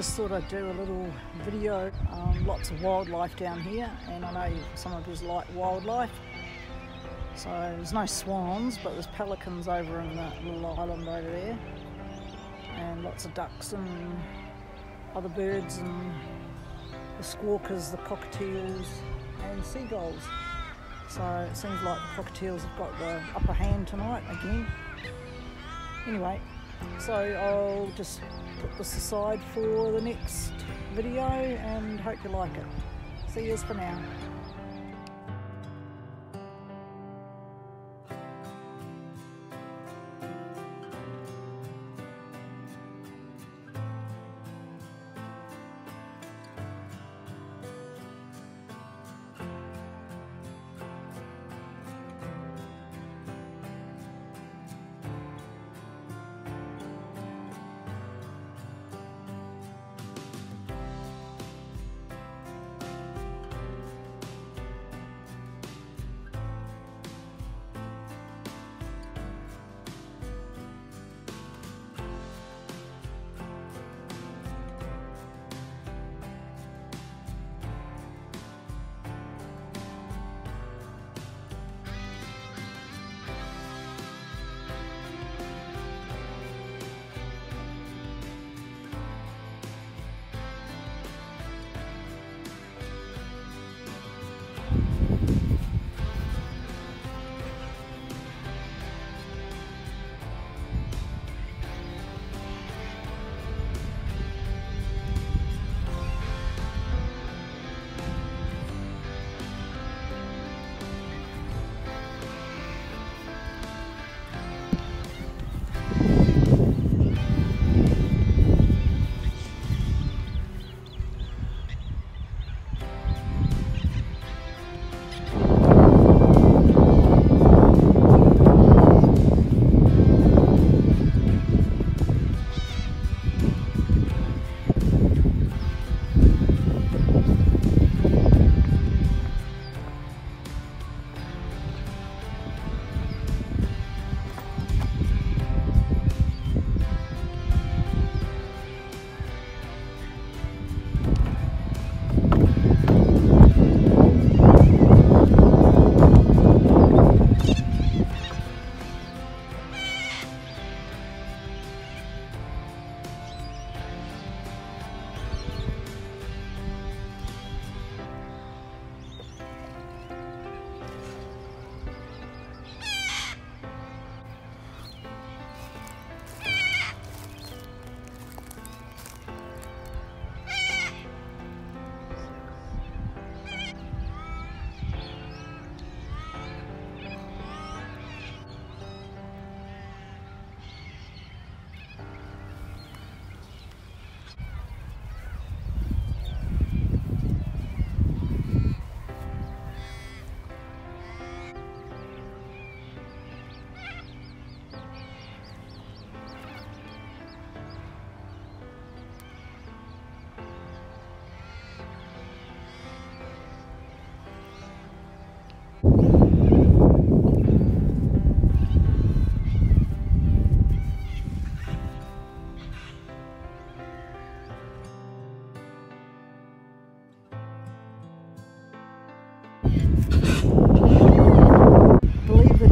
just thought I'd do a little video. Um, lots of wildlife down here, and I know some of you like wildlife. So there's no swans, but there's pelicans over in that little island over there, and lots of ducks and other birds and the squawkers, the cockatiels, and seagulls. So it seems like the cockatiels have got the upper hand tonight again. Anyway, so I'll just put this aside for the next video and hope you like it. See you for now.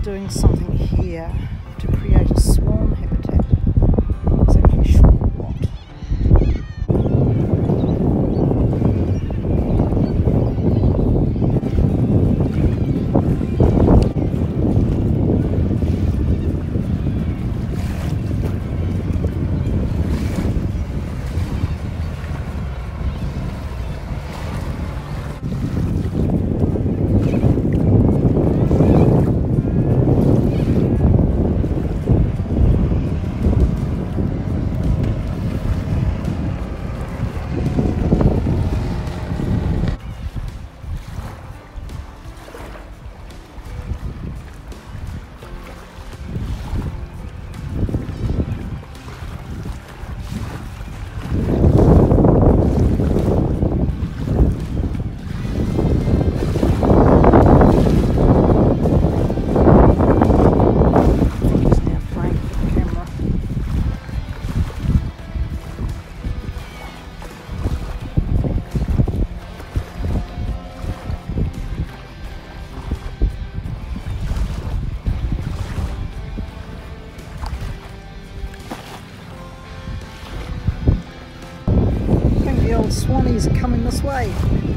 Doing something here swannies are coming this way.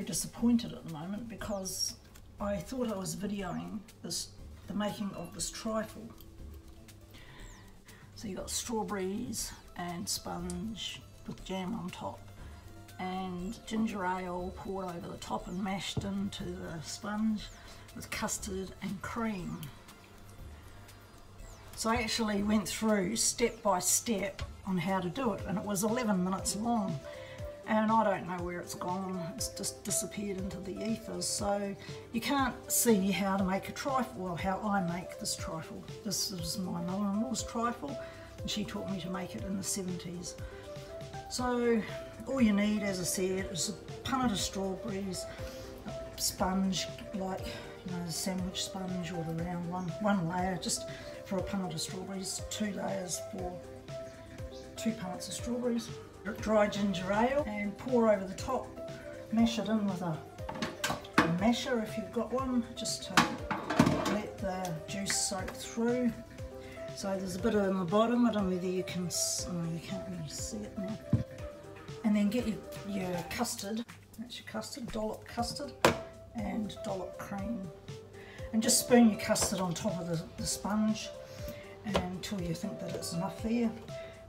Very disappointed at the moment because I thought I was videoing this the making of this trifle. So you've got strawberries and sponge with jam on top and ginger ale poured over the top and mashed into the sponge with custard and cream. So I actually went through step by step on how to do it and it was 11 minutes long and I don't know where it's gone. It's just disappeared into the ethers. So you can't see how to make a trifle or how I make this trifle. This is my mother-in-law's trifle and she taught me to make it in the 70s. So all you need, as I said, is a punnet of strawberries, a sponge like you know the sandwich sponge or the round one, one layer just for a punnet of strawberries, two layers for two punnets of strawberries dry ginger ale and pour over the top. Mash it in with a, a masher if you've got one, just to let the juice soak through. So there's a bit of in the bottom, I don't know whether you can, oh, you can't really see it now. And then get your, your custard, that's your custard, dollop custard and dollop cream. And just spoon your custard on top of the, the sponge until you think that it's enough there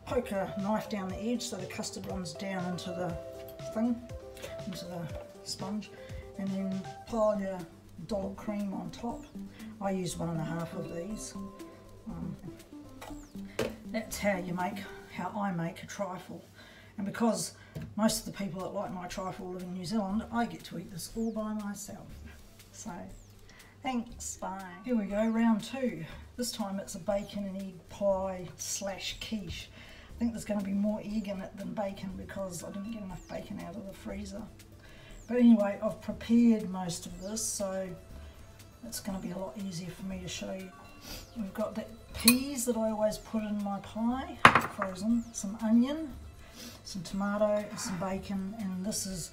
poke a knife down the edge so the custard runs down into the thing, into the sponge, and then pile your dollop cream on top. I use one and a half of these. Um, that's how you make, how I make a trifle. And because most of the people that like my trifle live in New Zealand, I get to eat this all by myself. So, thanks, bye. Here we go, round two. This time it's a bacon and egg pie slash quiche think there's going to be more egg in it than bacon because I didn't get enough bacon out of the freezer. But anyway, I've prepared most of this, so it's going to be a lot easier for me to show you. We've got the peas that I always put in my pie, frozen, some onion, some tomato, some bacon, and this is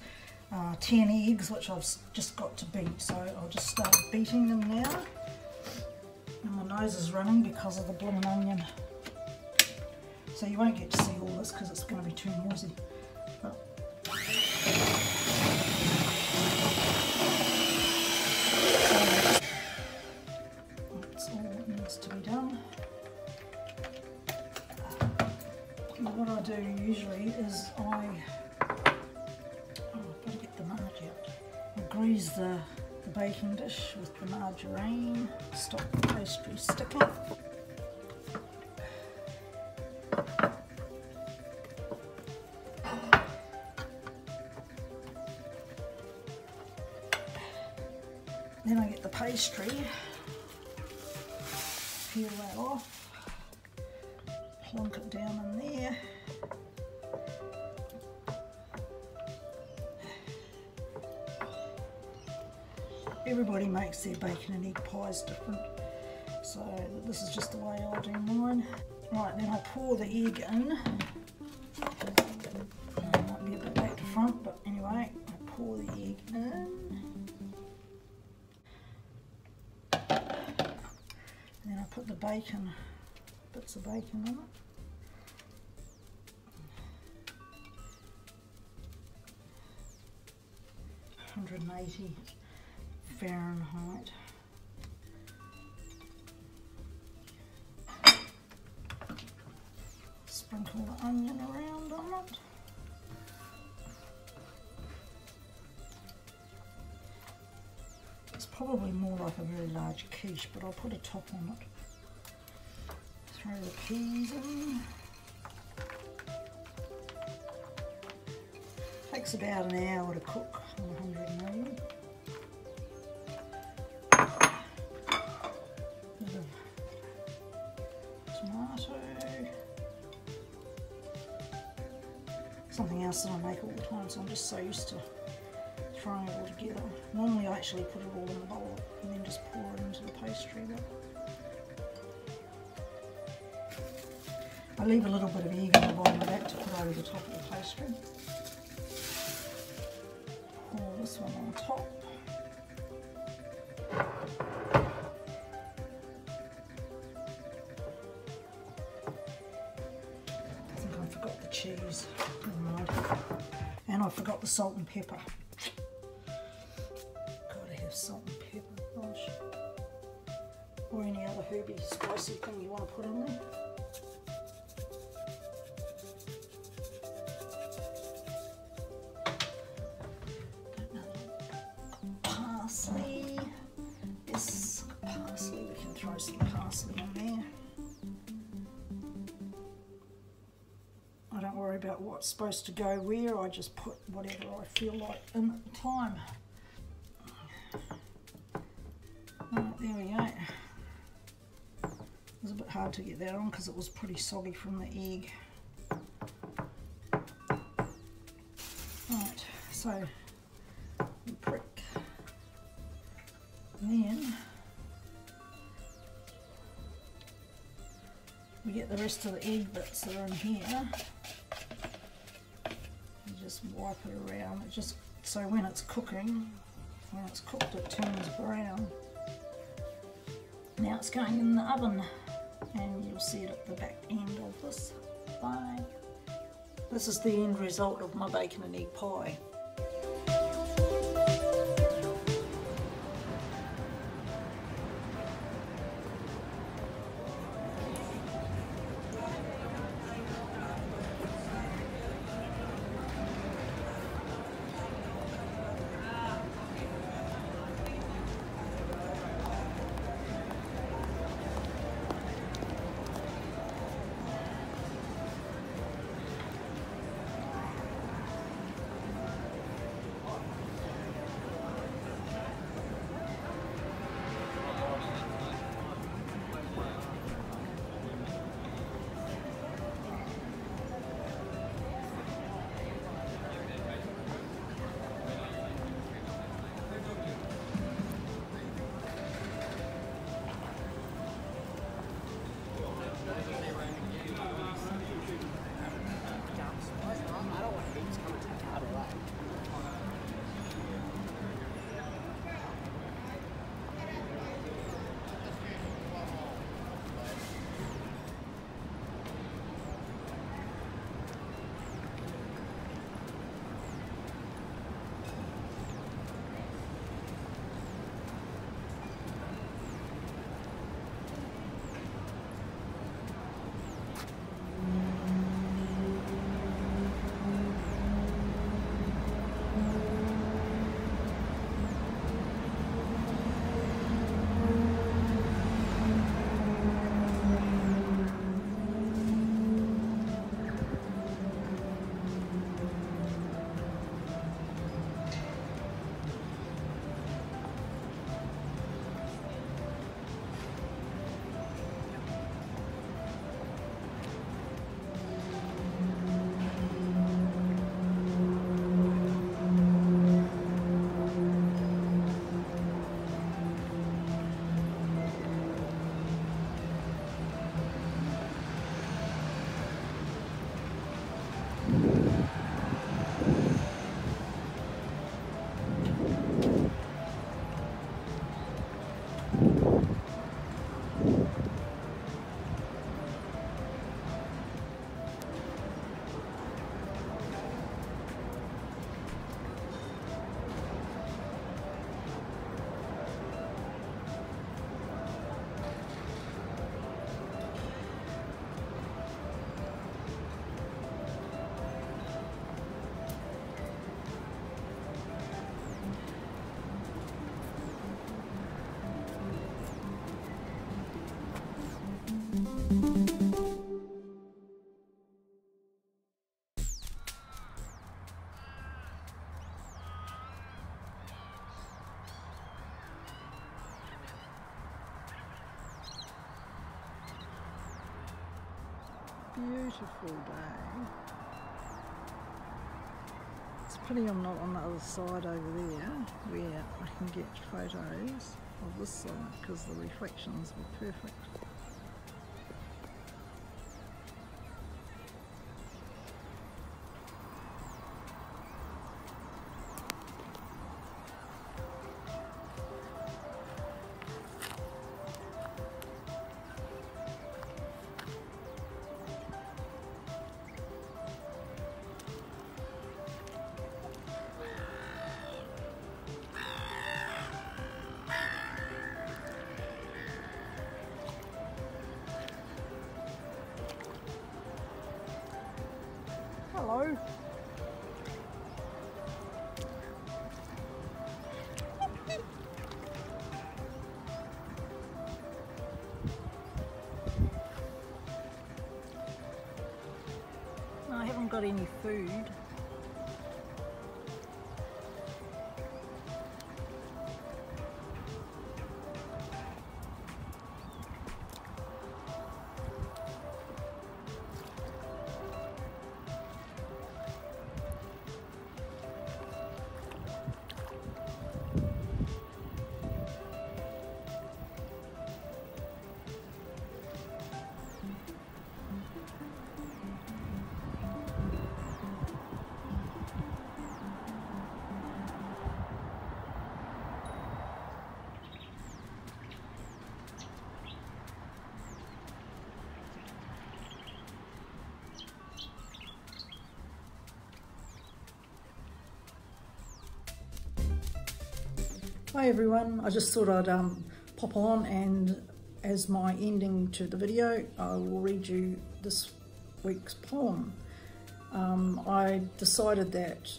uh, 10 eggs, which I've just got to beat. So I'll just start beating them now. And my nose is running because of the blooming onion. So you won't get to see all this because it's going to be too noisy. But that's all that needs to be done. And what I do usually is I, oh, I've get the out. I grease the, the baking dish with the margarine, stop the pastry sticking. Get peel that off, plonk it down in there. Everybody makes their bacon and egg pies different. So this is just the way I do mine. Right, then I pour the egg in. Put the bacon, bits of bacon in it. Hundred and eighty Fahrenheit. Sprinkle the onion around on it. It's probably more like a very large quiche, but I'll put a top on it. Throw the peas in. Takes about an hour to cook on 180. Bit tomato. Something else that I make all the time, so I'm just so used to throwing it all together. Normally I actually put it all in a bowl and then just pour it into the pastry. But I leave a little bit of egg on the bottom of that to put over the top of the pastry. Pour this one on top. I think I forgot the cheese. Mind. And I forgot the salt and pepper. Gotta have salt and pepper, gosh. Or any other herby spicy thing you want to put in there. Supposed to go where, I just put whatever I feel like in at the time. Right, there we go. It was a bit hard to get that on because it was pretty soggy from the egg. Right, so we prick. And then we get the rest of the egg bits that are in here. Wipe it around. It just so when it's cooking, when it's cooked, it turns brown. Now it's going in the oven, and you'll see it at the back end of this. Bye. This is the end result of my bacon and egg pie. Beautiful day. It's pity I'm not on the other side over there where I can get photos of this side because the reflections were perfect. I haven't got any food. Hi everyone, I just thought I'd um, pop on and as my ending to the video I will read you this week's poem. Um, I decided that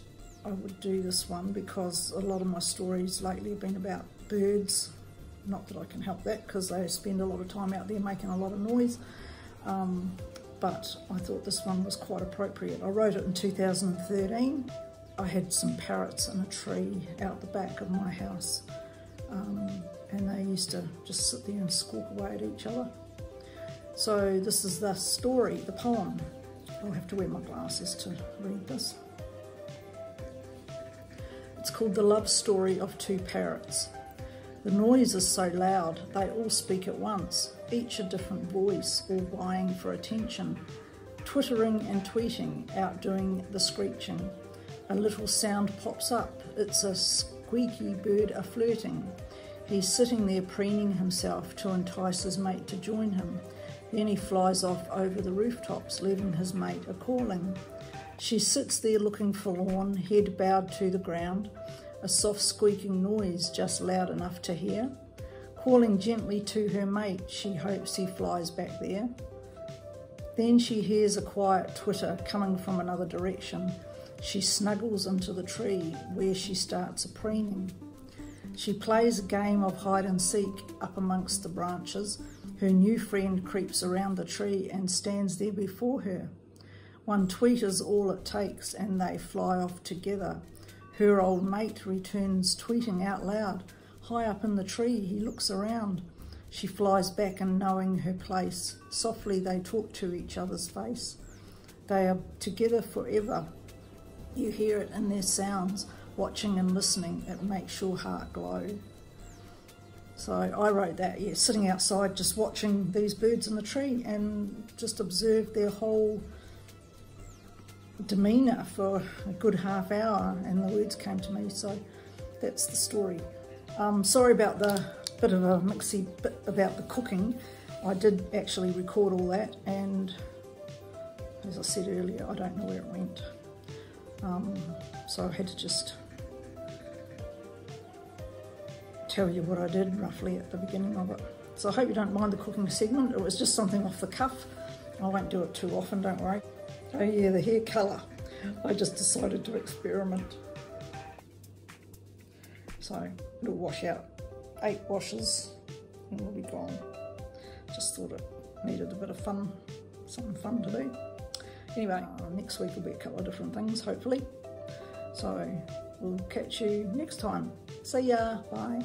I would do this one because a lot of my stories lately have been about birds. Not that I can help that because they spend a lot of time out there making a lot of noise. Um, but I thought this one was quite appropriate. I wrote it in 2013 I had some parrots in a tree out the back of my house um, and they used to just sit there and squawk away at each other. So this is the story, the poem. I'll have to wear my glasses to read this. It's called The Love Story of Two Parrots. The noise is so loud, they all speak at once, each a different voice, all vying for attention, twittering and tweeting, outdoing the screeching a little sound pops up. It's a squeaky bird a flirting. He's sitting there preening himself to entice his mate to join him. Then he flies off over the rooftops, leaving his mate a calling. She sits there looking forlorn, head bowed to the ground, a soft squeaking noise just loud enough to hear. Calling gently to her mate, she hopes he flies back there. Then she hears a quiet twitter coming from another direction. She snuggles into the tree where she starts a preening. She plays a game of hide and seek up amongst the branches. Her new friend creeps around the tree and stands there before her. One tweet is all it takes and they fly off together. Her old mate returns tweeting out loud. High up in the tree, he looks around. She flies back and knowing her place. Softly they talk to each other's face. They are together forever you hear it in their sounds, watching and listening, it makes your heart glow. So I wrote that, yeah, sitting outside just watching these birds in the tree and just observed their whole demeanour for a good half hour and the words came to me, so that's the story. Um, sorry about the bit of a mixy bit about the cooking. I did actually record all that and as I said earlier, I don't know where it went. Um, so I had to just tell you what I did roughly at the beginning of it. So I hope you don't mind the cooking segment. It was just something off the cuff. I won't do it too often, don't worry. Oh yeah, the hair colour. I just decided to experiment. So it'll wash out eight washes and it'll be gone. Just thought it needed a bit of fun, something fun to do. Anyway, uh, next week will be a couple of different things, hopefully. So we'll catch you next time. See ya. Bye.